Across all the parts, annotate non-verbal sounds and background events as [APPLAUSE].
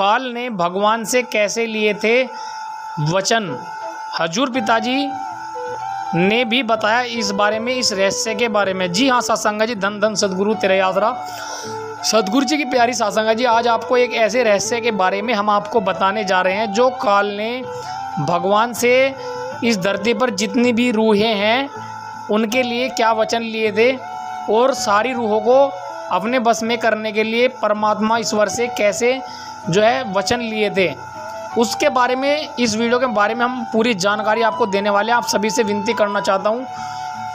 काल ने भगवान से कैसे लिए थे? वचन। हजूर पिताजी ने भी बताया इस बारे में, इस रहस्य के बारे में। जी हाँ सत्संगा जी, धन धन, सदगुरु, तेरा यात्रा। सदगुरु जी की प्यारी सत्संगा जी, आज आपको एक ऐसे रहस्य के बारे में हम आपको बताने जा रहे हैं, जो काल ने भगवान से इस धरती पर जितनी भी रूहें हैं, उनके लिए क्या वचन लिए थे और सारी रूहों को अपने बस में करने के लिए परमात्मा ईश्वर से कैसे जो है वचन लिए थे। उसके बारे में, इस वीडियो के बारे में हम पूरी जानकारी आपको देने वाले हैं। आप सभी से विनती करना चाहता हूँ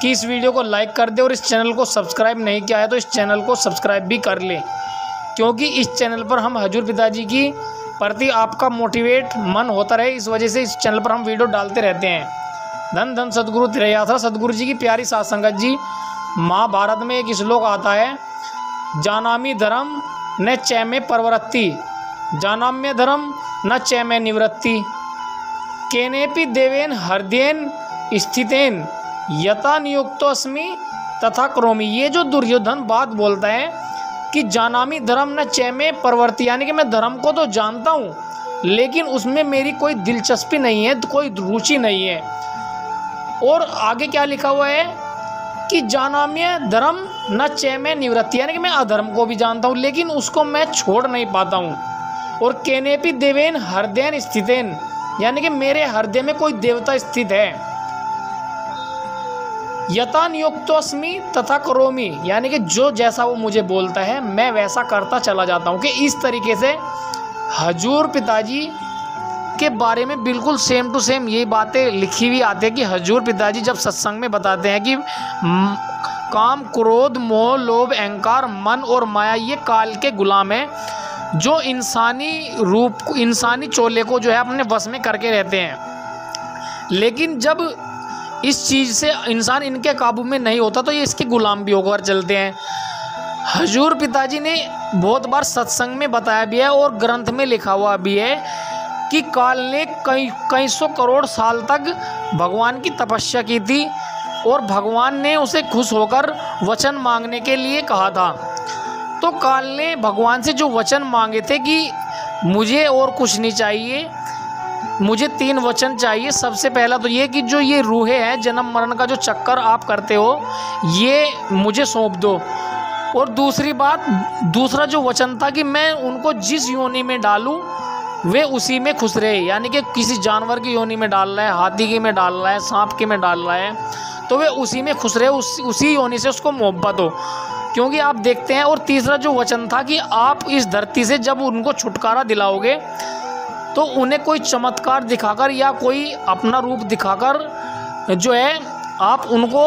कि इस वीडियो को लाइक कर दे और इस चैनल को सब्सक्राइब नहीं किया है तो इस चैनल को सब्सक्राइब भी कर लें। क्योंकि इस चैनल पर हम हजूर पिताजी की प्रति आपका मोटिवेट मन होता रहे, इस वजह से इस चैनल पर हम वीडियो डालते रहते हैं। धन धन सदगुरु त्रियात्रा सदगुरु जी की प्यारी सात संगत जी महाभारत में एक श्लोक आता है, जानामी धर्म न चैमे परवरत्ति। जानाम्य धर्म, न चैमे निवृत्ति। केनेपि देवेन हृदयन स्थितेन, यथा नियुक्तोस्मि तथा क्रोमी। ये जो दुर्योधन बात बोलता है कि जानामी धर्म, न चैमे परवर्ती यानी कि मैं धर्म को तो जानता हूँ, लेकिन उसमें मेरी कोई दिलचस्पी नहीं है, कोई रुचि नहीं है। और आगे क्या लिखा हुआ है कि जानाम्य धर्म, न चैमे निवृत्ति, यानी कि मैं अधर्म को भी जानता हूँ, लेकिन उसको मैं छोड़ नहीं पाता हूँ। और केनेपी देवेन हृदयन स्थितेन, यानी कि मेरे हृदय में कोई देवता स्थित है। यथा नियुक्तोस्मी तथा करोमी, यानी कि जो जैसा वो मुझे बोलता है, मैं वैसा करता चला जाता हूँ। कि इस तरीके से हजूर पिताजी के बारे में बिल्कुल सेम टू सेम यही बातें लिखी हुई आती है कि हजूर पिताजी जब सत्संग में बताते हैं कि काम, क्रोध, मोह, लोभ, अहंकार, मन और माया, ये काल के गुलाम हैं जो इंसानी रूप इंसानी चोले को जो है अपने वश में करके रहते हैं। लेकिन जब इस चीज़ से इंसान इनके काबू में नहीं होता तो ये इसके गुलाम भी होकर चलते हैं। हजूर पिताजी ने बहुत बार सत्संग में बताया भी है और ग्रंथ में लिखा हुआ भी है कि काल ने कई कई सौ करोड़ साल तक भगवान की तपस्या की थी और भगवान ने उसे खुश होकर वचन मांगने के लिए कहा था। तो काल ने भगवान से जो वचन मांगे थे कि मुझे और कुछ नहीं चाहिए मुझे तीन वचन चाहिए। सबसे पहला तो ये कि जो ये रूहें हैं जन्म मरण का जो चक्कर आप करते हो ये मुझे सौंप दो। और दूसरी बात दूसरा जो वचन था कि मैं उनको जिस योनि में डालूं वे उसी में खुश रहे। यानी कि किसी जानवर की योनि में डाल रहा है हाथी की में डाल रहा है सांप की में डाल रहा है तो वे उसी में खुश रहे उस, उसी योनि से उसको मोहब्बत हो। क्योंकि आप देखते हैं, और तीसरा जो वचन था कि आप इस धरती से जब उनको छुटकारा दिलाओगे तो उन्हें कोई चमत्कार दिखाकर या कोई अपना रूप दिखाकर जो है, आप उनको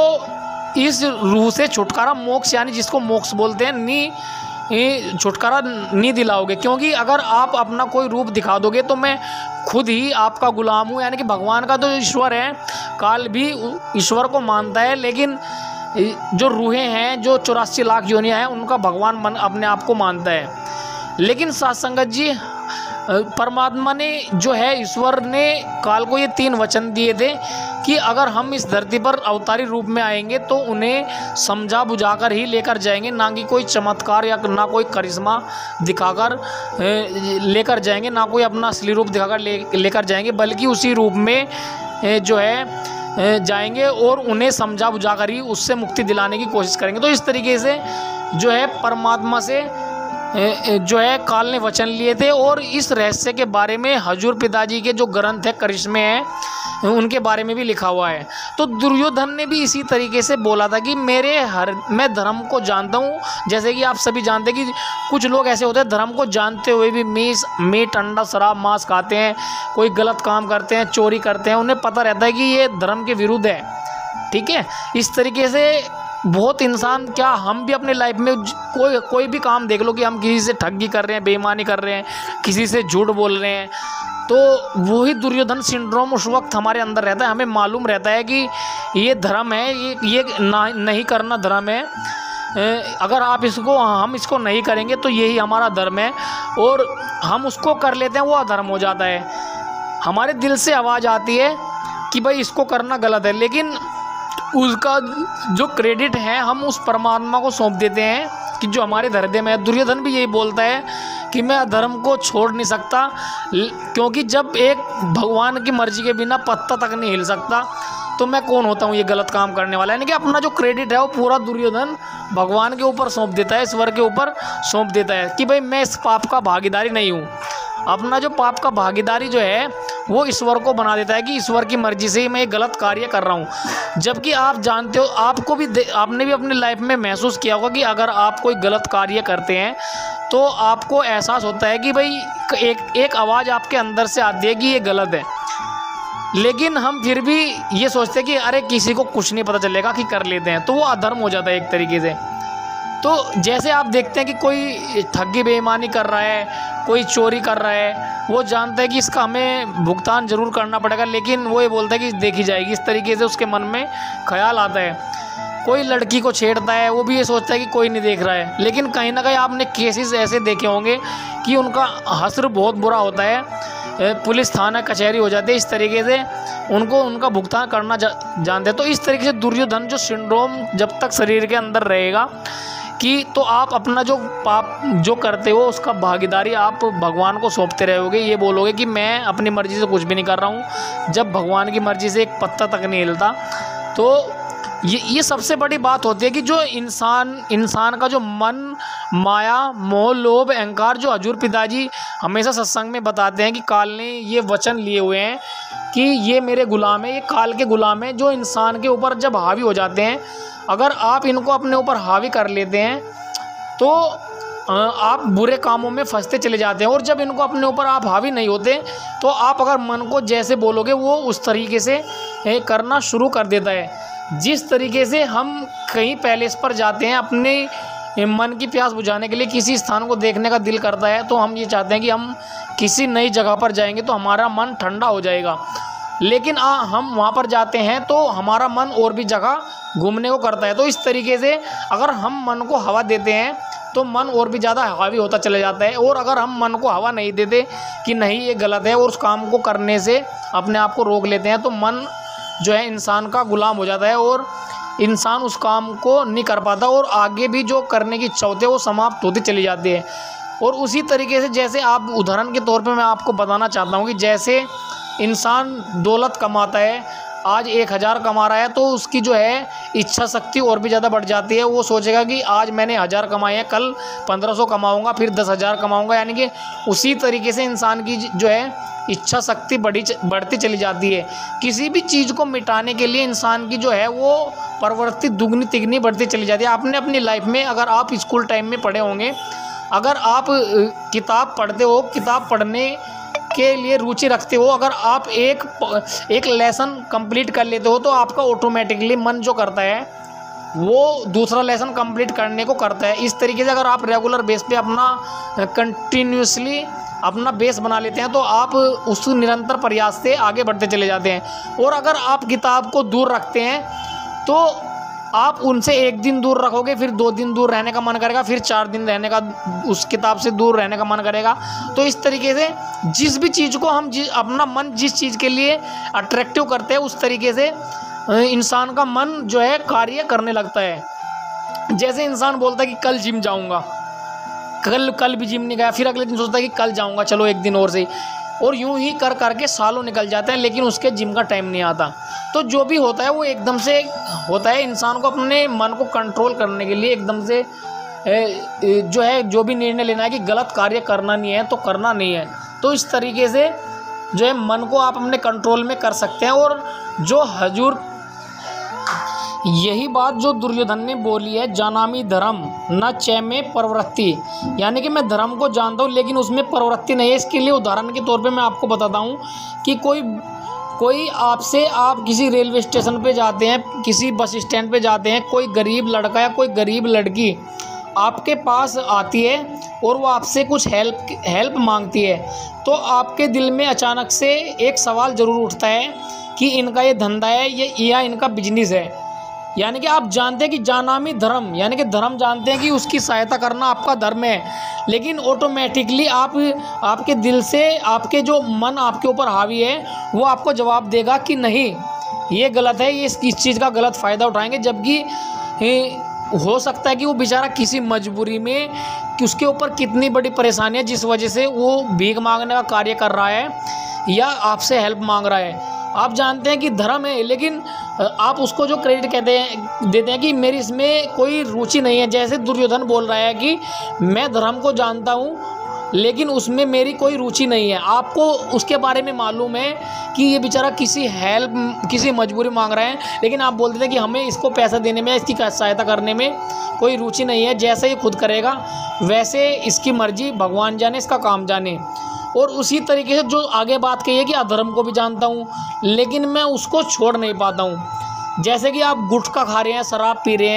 इस रूह से छुटकारा, मोक्ष यानी जिसको मोक्ष बोलते हैं, नी छुटकारा नहीं दिलाओगे। क्योंकि अगर आप अपना कोई रूप दिखा दोगे तो मैं खुद ही आपका गुलाम हूँ। यानी कि भगवान का तो ईश्वर है, काल भी ईश्वर को मानता है, लेकिन जो रूहें हैं, जो चौरासी लाख योनियाँ हैं, उनका भगवान मन अपने आप को मानता है। लेकिन सात संगत जी परमात्मा ने जो है, ईश्वर ने काल को ये तीन वचन दिए थे कि अगर हम इस धरती पर अवतारी रूप में आएँगे तो उन्हें समझा बुझाकर ही लेकर जाएँगे। ना कि कोई चमत्कार या ना कोई करिश्मा दिखाकर लेकर जाएँगे, ना कोई अपना असली रूप दिखाकर ले, लेकर जाएँगे, बल्कि उसी रूप में जो है जाएँगे और उन्हें समझा बुझा कर ही उससे मुक्ति दिलाने की कोशिश करेंगे। तो इस तरीके से जो है परमात्मा से जो है काल ने वचन लिए थे और इस रहस्य के बारे में हजूर पिताजी के जो ग्रंथ है, करिश्मे हैं उनके बारे में भी लिखा हुआ है। तो दुर्योधन ने भी इसी तरीके से बोला था कि मेरे हर, मैं धर्म को जानता हूँ। जैसे कि आप सभी जानते हैं कि कुछ लोग ऐसे होते हैं, धर्म को जानते हुए भी मीस, मीट, अंडा, शराब, मांस खाते हैं, कोई गलत काम करते हैं, चोरी करते हैं, उन्हें पता रहता है कि ये धर्म के विरुद्ध है। ठीक है? इस तरीके से बहुत इंसान, क्या हम भी अपने लाइफ में कोई कोई भी काम देख लो कि हम किसी से ठगी कर रहे हैं, बेईमानी कर रहे हैं, किसी से झूठ बोल रहे हैं। तो वही दुर्योधन सिंड्रोम उस वक्त हमारे अंदर रहता है। हमें मालूम रहता है कि ये धर्म है, ये ये नहीं करना धर्म है। अगर आप इसको, हम इसको नहीं करेंगे तो यही हमारा धर्म है और हम उसको कर लेते हैं, वो अधर्म हो जाता है। हमारे दिल से आवाज़ आती है कि भाई इसको करना गलत है, लेकिन उसका जो क्रेडिट है, हम उस परमात्मा को सौंप देते हैं कि जो हमारे हृदय में है। दुर्योधन भी यही बोलता है कि मैं अधर्म को छोड़ नहीं सकता, क्योंकि जब एक भगवान की मर्ज़ी के बिना पत्ता तक नहीं हिल सकता तो मैं कौन होता हूँ ये गलत काम करने वाला? यानी कि अपना जो क्रेडिट है वो पूरा दुर्योधन भगवान के ऊपर सौंप देता है, ईश्वर के ऊपर सौंप देता है कि भाई मैं इस पाप का भागीदारी नहीं हूँ। अपना जो पाप का भागीदारी जो है, वो ईश्वर को बना देता है कि ईश्वर की मर्ज़ी से ही मैं ये गलत कार्य कर रहा हूँ। जबकि आप जानते हो, आपको भी आपने भी अपनी लाइफ में महसूस किया होगा कि अगर आप कोई गलत कार्य करते हैं तो आपको एहसास होता है कि भाई एक एक आवाज़ आपके अंदर से आती है कि ये गलत है। लेकिन हम फिर भी ये सोचते हैं कि अरे, किसी को कुछ नहीं पता चलेगा कि कर लेते हैं। तो वो अधर्म हो जाता है एक तरीके से। तो जैसे आप देखते हैं कि कोई ठगी बेईमानी कर रहा है, कोई चोरी कर रहा है, वो जानता है कि इसका हमें भुगतान ज़रूर करना पड़ेगा, लेकिन वो ये बोलता है कि देखी जाएगी। इस तरीके से उसके मन में ख्याल आता है। कोई लड़की को छेड़ता है वो भी ये सोचता है कि कोई नहीं देख रहा है। लेकिन कहीं ना कहीं आपने केसेस ऐसे देखे होंगे कि उनका हसर बहुत बुरा होता है। पुलिस थाना कचहरी हो जाती है इस तरीके से उनको उनका भुगतान करना जा, जानते हैं। तो इस तरीके से दुर्योधन जो सिंड्रोम जब तक शरीर के अंदर रहेगा कि तो आप अपना जो पाप जो करते हो उसका भागीदारी आप भगवान को सौंपते रहोगे। ये बोलोगे कि मैं अपनी मर्ज़ी से कुछ भी नहीं कर रहा हूँ। जब भगवान की मर्ज़ी से एक पत्ता तक नहीं हिलता तो ये ये सबसे बड़ी बात होती है कि जो इंसान इंसान का जो मन, माया, मोह, लोभ, अहंकार, जो हजूर पिताजी हमेशा सत्संग में बताते हैं कि काल ने ये वचन लिए हुए हैं कि ये मेरे गुलाम है, ये काल के गुलाम है, जो इंसान के ऊपर जब हावी हो जाते हैं, अगर आप इनको अपने ऊपर हावी कर लेते हैं तो आप बुरे कामों में फंसते चले जाते हैं और जब इनको अपने ऊपर आप हावी नहीं होते तो आप अगर मन को जैसे बोलोगे, वो उस तरीके से करना शुरू कर देता है। जिस तरीके से हम कहीं पैलेस पर जाते हैं अपने मन की प्यास बुझाने के लिए किसी स्थान को देखने का दिल करता है तो हम ये चाहते हैं कि हम किसी नई जगह पर जाएँगे तो हमारा मन ठंडा हो जाएगा। लेकिन आ, हम वहाँ पर जाते हैं तो हमारा मन और भी जगह घूमने को करता है। तो इस तरीके से अगर हम मन को हवा देते हैं तो मन और भी ज़्यादा हावी होता चला जाता है। और अगर हम मन को हवा नहीं देते कि नहीं ये गलत है और उस काम को करने से अपने आप को रोक लेते हैं तो मन जो है इंसान का गुलाम हो जाता है और इंसान उस काम को नहीं कर पाता और आगे भी जो करने की इच्छा होती है वो समाप्त होती चली जाती है। और उसी तरीके से जैसे आप, उदाहरण के तौर पे मैं आपको बताना चाहता हूँ कि जैसे इंसान दौलत कमाता है आज एक हज़ार कमा रहा है तो उसकी जो है इच्छा शक्ति और भी ज़्यादा बढ़ जाती है। वो सोचेगा कि आज मैंने हज़ार कमाए हैं, कल पंद्रह सौ कमाऊँगा, फिर दस हज़ार कमाऊँगा। यानी कि उसी तरीके से इंसान की जो है इच्छा शक्ति बढ़ी बढ़ती चली जाती है। किसी भी चीज़ को मिटाने के लिए इंसान की जो है वो प्रवृत्ति दुगनी तिगनी बढ़ती चली जाती है। आपने अपनी लाइफ में अगर आप स्कूल टाइम में पढ़े होंगे, अगर आप किताब पढ़ते हो, किताब पढ़ने के लिए रुचि रखते हो, अगर आप एक एक लेसन कंप्लीट कर लेते हो तो आपका ऑटोमेटिकली मन जो करता है, वो दूसरा लेसन कंप्लीट करने को करता है। इस तरीके से अगर आप रेगुलर बेस पे अपना कंटिन्यूसली अपना बेस बना लेते हैं तो आप उस निरंतर प्रयास से आगे बढ़ते चले जाते हैं। और अगर आप किताब को दूर रखते हैं तो आप उनसे एक दिन दूर रखोगे, फिर दो दिन दूर रहने का मन करेगा, फिर चार दिन रहने का उस किताब से दूर रहने का मन करेगा। तो इस तरीके से जिस भी चीज़ को हम अपना मन जिस चीज़ के लिए अट्रैक्टिव करते हैं, उस तरीके से इंसान का मन जो है कार्य करने लगता है। जैसे इंसान बोलता है कि कल जिम जाऊँगा। कल कल भी जिम नहीं गया, फिर अगले दिन सोचता है कि कल जाऊँगा, चलो एक दिन और से। और यूँ ही कर करके सालों निकल जाते हैं, लेकिन उसके जिम का टाइम नहीं आता। तो जो भी होता है, वो एकदम से होता है इंसान को अपने मन को कंट्रोल करने के लिए, एकदम से जो है, जो भी निर्णय लेना है कि गलत कार्य करना नहीं है तो करना नहीं है। तो इस तरीके से जो है, मन को आप अपने कंट्रोल में कर सकते हैं, और जो हजूर यही बात जो दुर्योधन ने बोली है, जानामी धर्म, न चय में प्रवृत्ति। यानी कि मैं धर्म को जानता हूँ, लेकिन उसमें प्रवृत्ति नहीं है। इसके लिए उदाहरण के तौर पे मैं आपको बताता हूँ कि कोई कोई आपसे आप किसी रेलवे स्टेशन पे जाते हैं, किसी बस स्टैंड पे जाते हैं, कोई गरीब लड़का या कोई गरीब लड़की आपके पास आती है और वो आपसे कुछ हेल्प हेल्प मांगती है तो आपके दिल में अचानक से एक सवाल ज़रूर उठता है कि इनका ये धंधा है, ये, या इनका बिज़नेस है। यानी कि आप जानते हैं कि जानामी धर्म, यानी कि धर्म जानते हैं कि उसकी सहायता करना आपका धर्म है। लेकिन ऑटोमेटिकली आप, आपके दिल से, आपके जो मन आपके ऊपर हावी है, वो आपको जवाब देगा कि नहीं, ये गलत है, ये इस चीज़ का गलत फ़ायदा उठाएँगे। जबकि हो सकता है कि वो बेचारा किसी मजबूरी में, कि उसके ऊपर कितनी बड़ी परेशानी है जिस वजह से वो भीख मांगने का कार्य कर रहा है, या आपसे हेल्प मांग रहा है। आप जानते हैं कि धर्म है, लेकिन आप उसको जो क्रेडिट कहते हैं, देते हैं कि मेरी इसमें कोई रुचि नहीं है। जैसे दुर्योधन बोल रहा है कि मैं धर्म को जानता हूँ, लेकिन उसमें मेरी कोई रुचि नहीं है। आपको उसके बारे में मालूम है कि ये बेचारा किसी हेल्प किसी मजबूरी मांग रहे हैं, लेकिन आप बोलते हैं कि हमें इसको पैसा देने में, इसकी सहायता करने में कोई रुचि नहीं है। जैसे ही खुद करेगा, वैसे इसकी मर्ज़ी, भगवान जाने, इसका काम जाने। और उसी तरीके से जो आगे बात कही है कि अधर्म को भी जानता हूँ, लेकिन मैं उसको छोड़ नहीं पाता हूँ। जैसे कि आप गुटखा खा रहे हैं, शराब पी रहे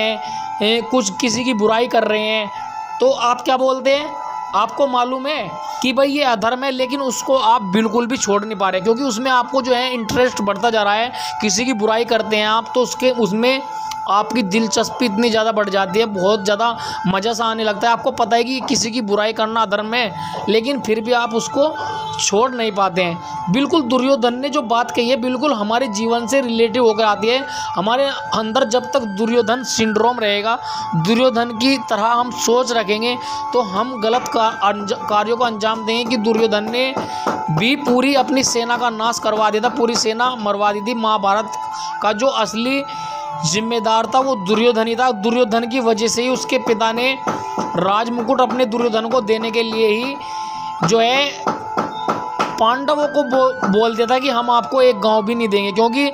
हैं कुछ किसी की बुराई कर रहे हैं तो आप क्या बोलते हैं? आपको मालूम है कि भाई ये अधर्म है, लेकिन उसको आप बिल्कुल भी छोड़ नहीं पा रहे, क्योंकि उसमें आपको जो है इंटरेस्ट बढ़ता जा रहा है, किसी की बुराई करते हैं आप तो उसके, उसमें आपकी दिलचस्पी इतनी ज़्यादा बढ़ जाती है, बहुत ज़्यादा मज़ा सा आने लगता है। आपको पता है कि किसी की बुराई करना अधर्म है, लेकिन फिर भी आप उसको छोड़ नहीं पाते हैं। बिल्कुल दुर्योधन ने जो बात कही है, बिल्कुल हमारे जीवन से रिलेटिव होकर आती है। हमारे अंदर जब तक दुर्योधन सिंड्रोम रहेगा, दुर्योधन की तरह हम सोच रखेंगे तो हम गलत का कार्यों को अंजाम देंगे कि दुर्योधन ने भी पूरी अपनी सेना का नाश करवा दिया था, पूरी सेना मरवा दी थी। महाभारत का जो असली जिम्मेदार था वो दुर्योधन ही था। दुर्योधन की वजह से ही उसके पिता ने राजमुकुट अपने दुर्योधन को देने के लिए ही जो है पांडवों को बो, बोल दिया था कि हम आपको एक गाँव भी नहीं देंगे क्योंकि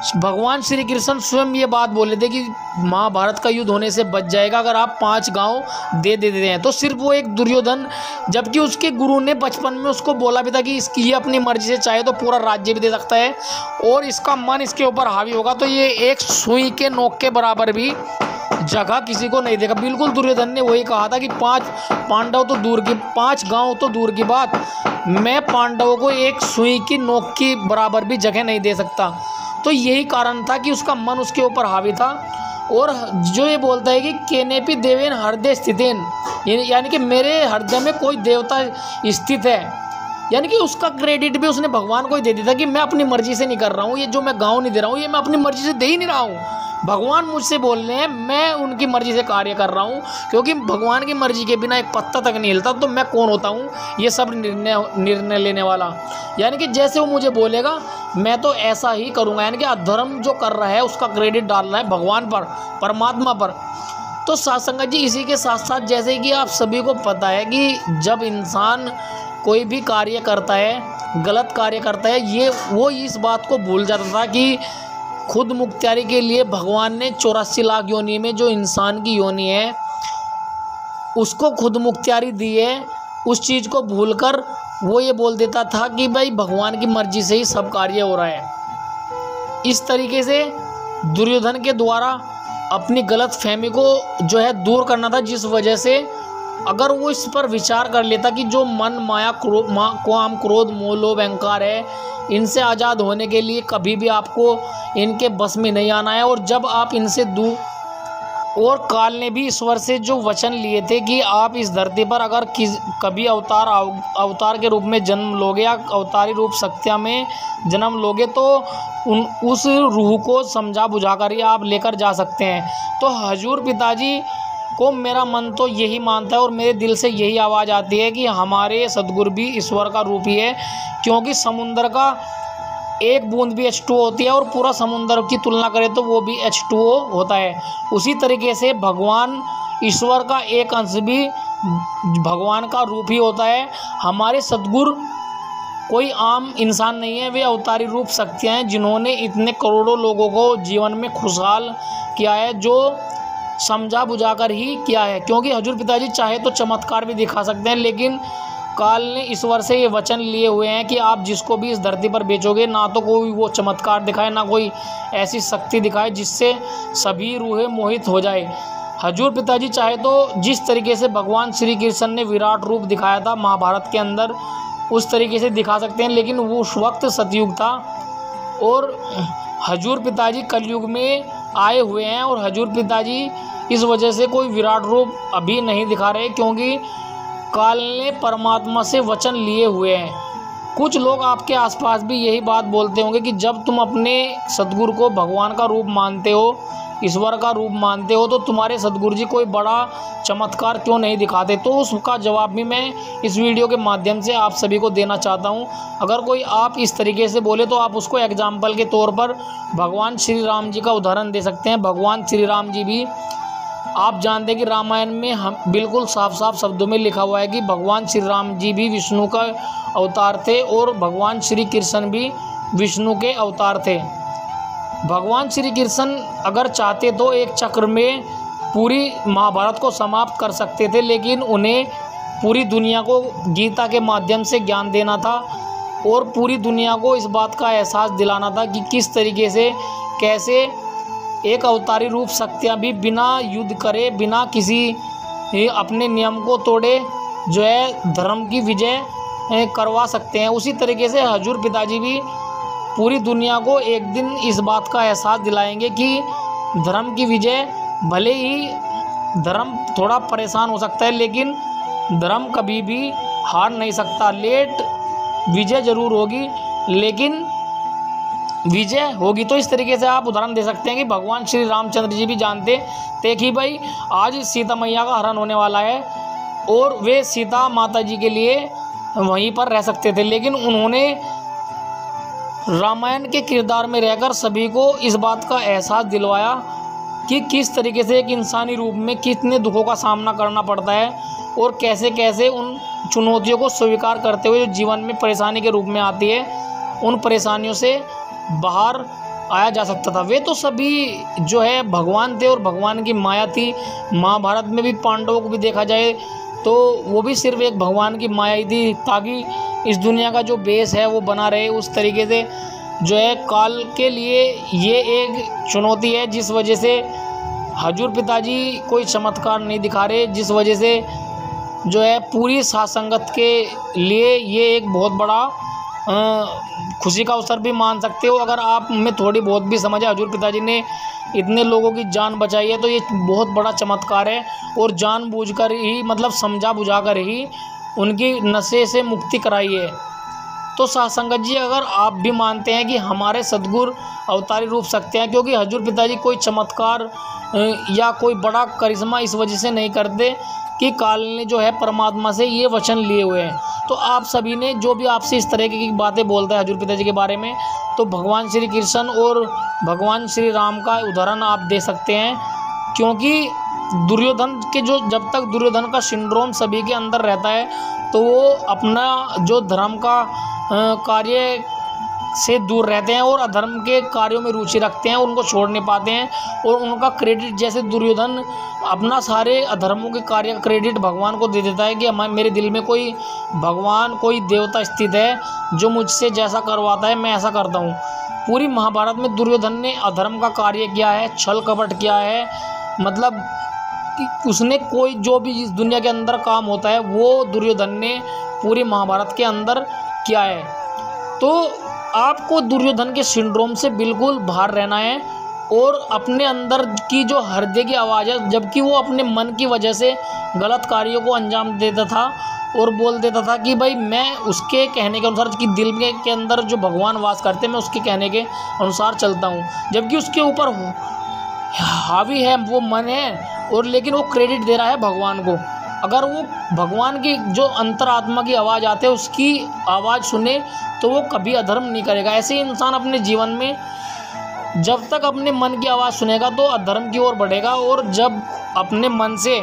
भगवान श्री कृष्ण स्वयं ये बात बोले थे कि महाभारत का युद्ध होने से बच जाएगा, अगर आप पाँच गाँव दे देते हैं। तो सिर्फ़ वो एक दुर्योधन, जबकि उसके गुरु ने बचपन में उसको बोला भी था कि इसकी ये अपनी मर्ज़ी से चाहे तो पूरा राज्य भी दे सकता है और इसका मन इसके ऊपर हावी होगा। तो ये एक सुई के नोक के बराबर भी जगह किसी को नहीं देगा बिल्कुल दुर्योधन ने वही कहा था कि पाँच पांडव तो दूर की, पाँच गाँव तो दूर की बात। मैं पांडवों को एक सुई की नोक की बराबर भी जगह नहीं दे सकता। तो यही कारण था कि उसका मन उसके ऊपर हावी था। और जो ये बोलता है कि केनेपी देवेन हृदय स्थितेन यानी कि मेरे हृदय में कोई देवता स्थित है। यानी कि उसका क्रेडिट भी उसने भगवान को ही दे दिया था कि मैं अपनी मर्ज़ी से नहीं कर रहा हूँ, ये जो मैं गाँव नहीं दे रहा हूँ, ये मैं अपनी मर्ज़ी से दे ही नहीं रहा हूँ। भगवान मुझसे बोल रहे हैं, मैं उनकी मर्ज़ी से कार्य कर रहा हूँ, क्योंकि भगवान की मर्ज़ी के बिना एक पत्ता तक नहीं हिलता तो मैं कौन होता हूँ? ये सब निर्णय निर्णय लेने वाला। यानी कि जैसे वो मुझे बोलेगा, मैं तो ऐसा ही करूँगा। यानी कि अधर्म जो कर रहा है, उसका क्रेडिट डाल रहा है भगवान पर, परमात्मा पर। तो सात जी, इसी के साथ साथ जैसे कि आप सभी को पता है कि जब इंसान कोई भी कार्य करता है, गलत कार्य करता है, ये, वो इस बात को भूल जाता था कि खुद मुख्तियारी के लिए भगवान ने चौरासी लाख योनि में जो इंसान की योनि है, उसको खुद मुख्तियारी दी है। उस चीज़ को भूलकर वो ये बोल देता था कि भाई भगवान की मर्ज़ी से ही सब कार्य हो रहा है। इस तरीके से दुर्योधन के द्वारा अपनी गलत फहमी को जो है दूर करना था, जिस वजह से अगर वो इस पर विचार कर लेता कि जो मन माया क्रो मा काम क्रोध मोलो अहंकार है, इनसे आज़ाद होने के लिए कभी भी आपको इनके बस में नहीं आना है। और जब आप इनसे दूर और काल ने भी ईश्वर से जो वचन लिए थे कि आप इस धरती पर अगर किस, कभी अवतार अवतार के रूप में जन्म लोगे या अवतारी रूप सत्या में जन्म लोगे तो उन, उस रूह को समझा बुझा कर ही आप लेकर जा सकते हैं। तो हजूर पिताजी को मेरा मन तो यही मानता है और मेरे दिल से यही आवाज़ आती है कि हमारे सदगुरु भी ईश्वर का रूप ही है क्योंकि समुद्र का एक बूंद भी एच टू होती है और पूरा समुंदर की तुलना करें तो वो भी एच टू होता है। उसी तरीके से भगवान ईश्वर का एक अंश भी भगवान का रूप ही होता है। हमारे सदगुरु कोई आम इंसान नहीं है, वे अवतारी रूप शक्तियाँ हैं जिन्होंने इतने करोड़ों लोगों को जीवन में खुशहाल किया है, जो समझा बुझा कर ही किया है। क्योंकि हजूर पिताजी चाहे तो चमत्कार भी दिखा सकते हैं, लेकिन काल ने ईश्वर से ये वचन लिए हुए हैं कि आप जिसको भी इस धरती पर बेचोगे, ना तो कोई वो चमत्कार दिखाए, ना कोई ऐसी शक्ति दिखाए जिससे सभी रूहें मोहित हो जाए। हजूर पिताजी चाहे तो जिस तरीके से भगवान श्री कृष्ण ने विराट रूप दिखाया था, महाभारत के अंदर उस तरीके से दिखा सकते हैं, लेकिन वो उस वक्त सतयुग था और हजूर पिताजी कलयुग में आए हुए हैं और हजूर पिताजी इस वजह से कोई विराट रूप अभी नहीं दिखा रहे, क्योंकि काल ने परमात्मा से वचन लिए हुए हैं। कुछ लोग आपके आसपास भी यही बात बोलते होंगे कि जब तुम अपने सदगुरु को भगवान का रूप मानते हो, ईश्वर का रूप मानते हो तो तुम्हारे सदगुरु जी कोई बड़ा चमत्कार क्यों नहीं दिखाते? तो उसका जवाब भी मैं इस वीडियो के माध्यम से आप सभी को देना चाहता हूँ। अगर कोई आप इस तरीके से बोले तो आप उसको एग्ज़ाम्पल के तौर पर भगवान श्री राम जी का उदाहरण दे सकते हैं। भगवान श्री राम जी भी आप जानते हैं कि रामायण में हम बिल्कुल साफ़ साफ़ शब्दों में लिखा हुआ है कि भगवान श्री राम जी भी विष्णु का अवतार थे और भगवान श्री कृष्ण भी विष्णु के अवतार थे। भगवान श्री कृष्ण अगर चाहते तो एक चक्र में पूरी महाभारत को समाप्त कर सकते थे, लेकिन उन्हें पूरी दुनिया को गीता के माध्यम से ज्ञान देना था और पूरी दुनिया को इस बात का एहसास दिलाना था कि किस तरीके से, कैसे एक अवतारी रूप शक्तियाँ भी बिना युद्ध करे, बिना किसी अपने नियम को तोड़े, जो है, धर्म की विजय करवा सकते हैं। उसी तरीके से हजूर पिताजी भी पूरी दुनिया को एक दिन इस बात का एहसास दिलाएँगे कि धर्म की विजय भले ही धर्म थोड़ा परेशान हो सकता है, लेकिन धर्म कभी भी हार नहीं सकता। लेट विजय ज़रूर होगी, लेकिन विजय होगी। तो इस तरीके से आप उदाहरण दे सकते हैं कि भगवान श्री रामचंद्र जी भी जानते थे कि भाई, आज सीता मैया का हरण होने वाला है और वे सीता माता जी के लिए वहीं पर रह सकते थे। लेकिन उन्होंने रामायण के किरदार में रहकर सभी को इस बात का एहसास दिलवाया कि किस तरीके से एक इंसानी रूप में कितने दुखों का सामना करना पड़ता है और कैसे कैसे उन चुनौतियों को स्वीकार करते हुए जो जीवन में परेशानी के रूप में आती है, उन परेशानियों से बाहर आया जा सकता था। वे तो सभी जो है भगवान थे और भगवान की माया थी। महाभारत में भी पांडवों को भी देखा जाए तो वो भी सिर्फ़ एक भगवान की माया ही थी, ताकि इस दुनिया का जो बेस है वो बना रहे उस तरीके से। जो है काल के लिए ये एक चुनौती है, जिस वजह से हजूर पिताजी कोई चमत्कार नहीं दिखा रहे, जिस वजह से जो है पूरी सासंगत के लिए ये एक बहुत बड़ा खुशी का अवसर भी मान सकते हो। अगर आप में थोड़ी बहुत भी समझ है, हजूर पिताजी ने इतने लोगों की जान बचाई है तो ये बहुत बड़ा चमत्कार है और जान बूझ कर ही मतलब समझा बुझा कर ही उनकी नशे से मुक्ति कराई है। तो सासंगत जी, अगर आप भी मानते हैं कि हमारे सदगुर अवतारी रूप सकते हैं, क्योंकि हजूर पिताजी कोई चमत्कार या कोई बड़ा करिश्मा इस वजह से नहीं करते कि काल ने जो है परमात्मा से ये वचन लिए हुए हैं। तो आप सभी ने जो भी आपसे इस तरह की बातें बोलता है हजूर पिताजी के बारे में तो भगवान श्री कृष्ण और भगवान श्री राम का उदाहरण आप दे सकते हैं, क्योंकि दुर्योधन के जो, जब तक दुर्योधन का सिंड्रोम सभी के अंदर रहता है तो वो अपना जो धर्म का कार्य से दूर रहते हैं और अधर्म के कार्यों में रुचि रखते हैं उनको छोड़ नहीं पाते हैं और उनका क्रेडिट जैसे दुर्योधन अपना सारे अधर्मों के कार्य का क्रेडिट भगवान को दे देता है कि हमारे, मेरे दिल में कोई भगवान, कोई देवता स्थित है जो मुझसे जैसा करवाता है, मैं ऐसा करता हूँ। पूरी महाभारत में दुर्योधन ने अधर्म का कार्य किया है, छल कपट किया है। मतलब उसने कोई, जो भी इस दुनिया के अंदर काम होता है, वो दुर्योधन ने पूरी महाभारत के अंदर किया है। तो आपको दुर्योधन के सिंड्रोम से बिल्कुल बाहर रहना है और अपने अंदर की जो हृदय की आवाज़ है, जबकि वो अपने मन की वजह से गलत कार्यों को अंजाम देता था और बोल देता था कि भाई मैं उसके कहने के अनुसार कि दिल में के अंदर जो भगवान वास करते हैं, मैं उसके कहने के अनुसार चलता हूँ। जबकि उसके ऊपर हावी है, वो मन है और लेकिन वो क्रेडिट दे रहा है भगवान को। अगर वो भगवान की जो अंतरात्मा की आवाज़ आते है, उसकी आवाज़ सुने तो वो कभी अधर्म नहीं करेगा। ऐसे ही इंसान अपने जीवन में जब तक अपने मन की आवाज़ सुनेगा तो अधर्म की ओर बढ़ेगा और जब अपने मन से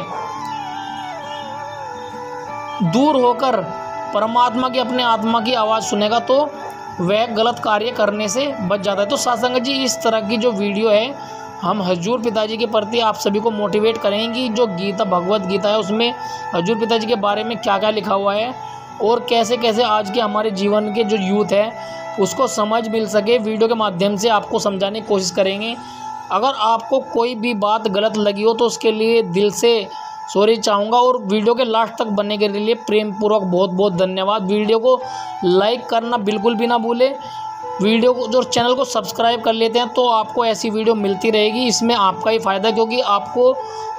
दूर होकर परमात्मा की अपने आत्मा की आवाज़ सुनेगा तो वह गलत कार्य करने से बच जाता है। तो सासंग जी, इस तरह की जो वीडियो है हम हजूर पिताजी के प्रति आप सभी को मोटिवेट करेंगे जो गीता, भगवत गीता है, उसमें हजूर पिताजी के बारे में क्या क्या लिखा हुआ है और कैसे कैसे आज के हमारे जीवन के जो यूथ है, उसको समझ मिल सके। वीडियो के माध्यम से आपको समझाने की कोशिश करेंगे। अगर आपको कोई भी बात गलत लगी हो तो उसके लिए दिल से सॉरी चाहूँगा और वीडियो के लास्ट तक बनने के लिए प्रेम पूर्वक बहुत बहुत धन्यवाद। वीडियो को लाइक करना बिल्कुल भी ना भूलें। वीडियो को जो चैनल को सब्सक्राइब कर लेते हैं तो आपको ऐसी वीडियो मिलती रहेगी। इसमें आपका ही फ़ायदा, क्योंकि आपको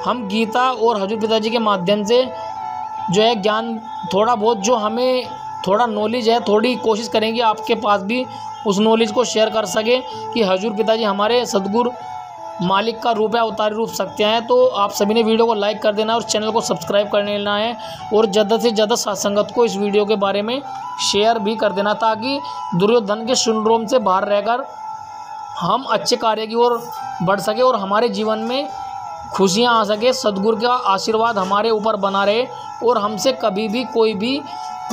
हम गीता और हजूर पिताजी के माध्यम से जो है ज्ञान, थोड़ा बहुत जो हमें थोड़ा नॉलेज है, थोड़ी कोशिश करेंगे आपके पास भी उस नॉलेज को शेयर कर सके कि हजूर पिताजी हमारे सदगुरु मालिक का रूप है अवतारी रूप सकते हैं। तो आप सभी ने वीडियो को लाइक कर देना और चैनल को सब्सक्राइब कर लेना है और ज़्यादा से ज़्यादा सत्संगत को इस वीडियो के बारे में शेयर भी कर देना ताकि दुर्योधन के सुनरोम से बाहर रहकर हम अच्छे कार्य की ओर बढ़ सके और हमारे जीवन में खुशियाँ आ सके, सदगुरु का आशीर्वाद हमारे ऊपर बना रहे और हमसे कभी भी कोई भी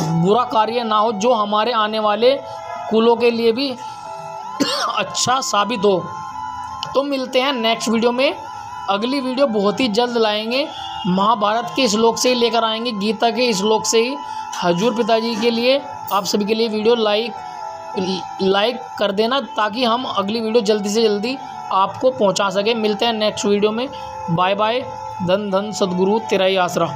बुरा कार्य ना हो जो हमारे आने वाले कुलों के लिए भी [COUGHS] अच्छा साबित हो। तो मिलते हैं नेक्स्ट वीडियो में। अगली वीडियो बहुत ही जल्द लाएँगे। महाभारत के श्लोक से ही लेकर आएँगे। गीता के श्लोक से ही। हजूर पिताजी के लिए आप सभी के लिए वीडियो लाइक लाइक कर देना ताकि हम अगली वीडियो जल्दी से जल्दी आपको पहुँचा सके। मिलते हैं नेक्स्ट वीडियो में। बाय बाय धन धन सदगुरु तेरा ही आसरा।